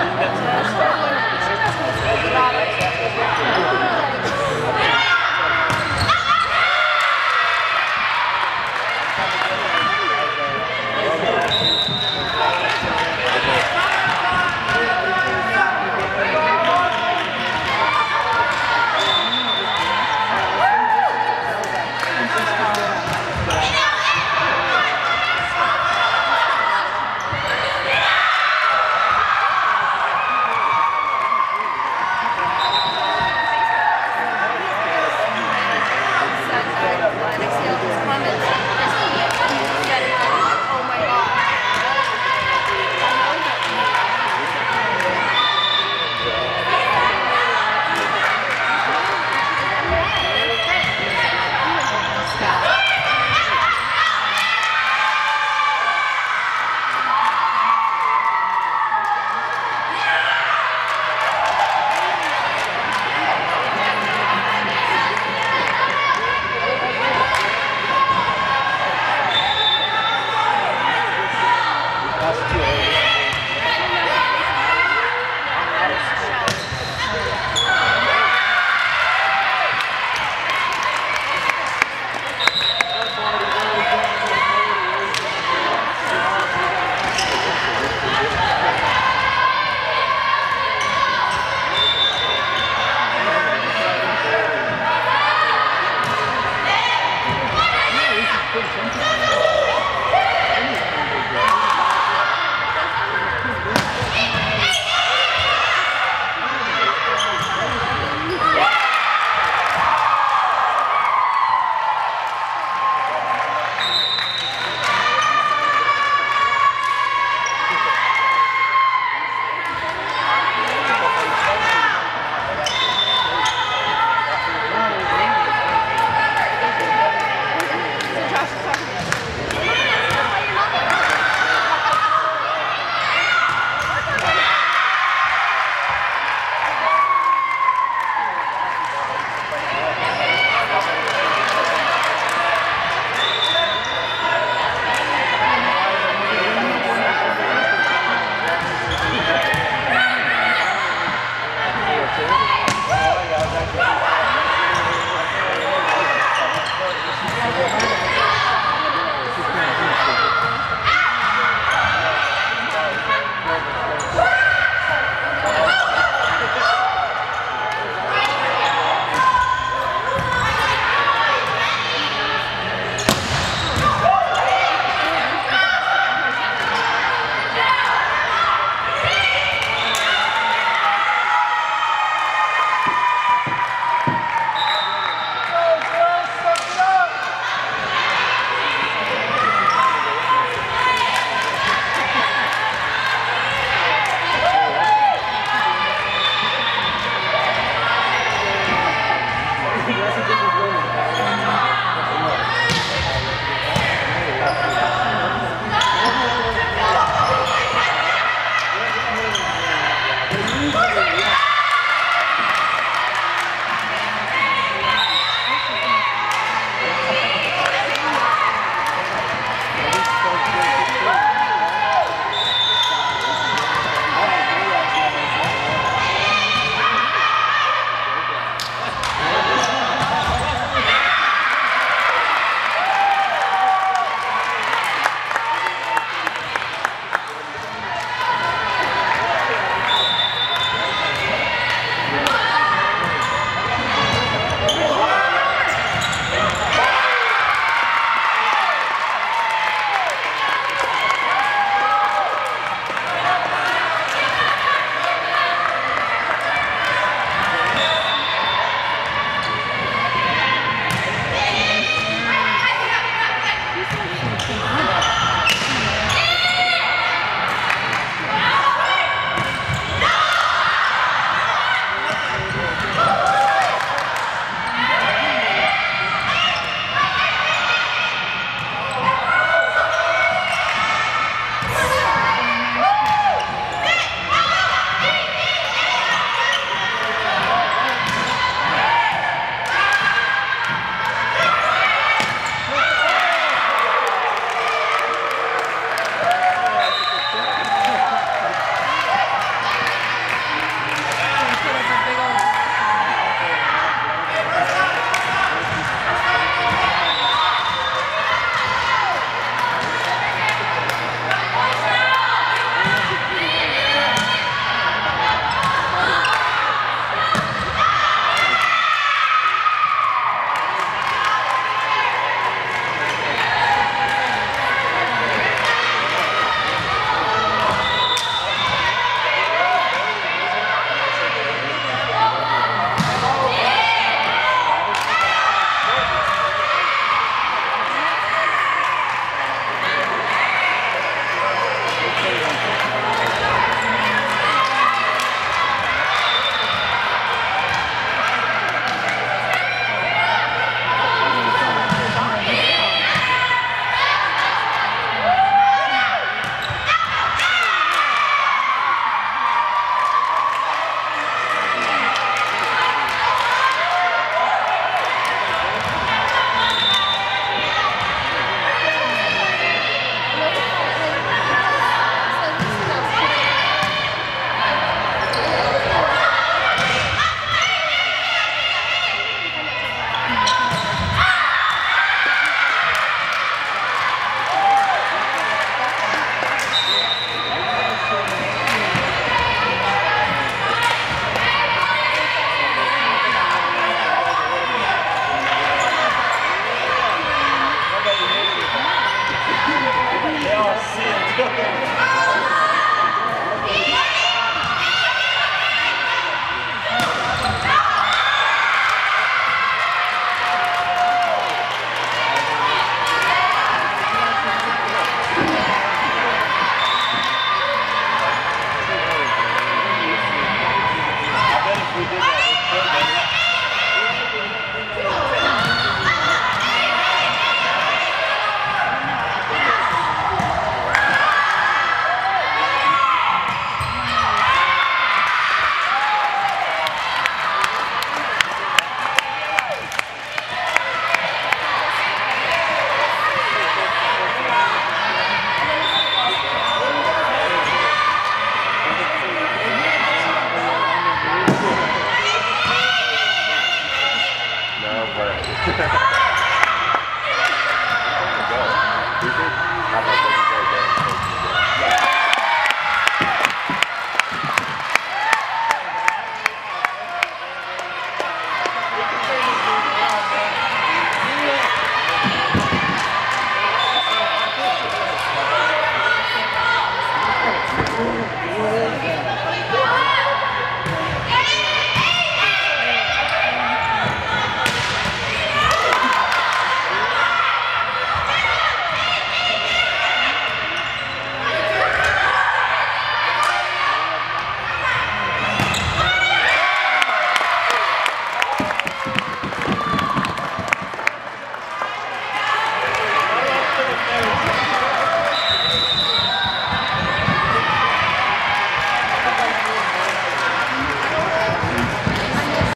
Yeah.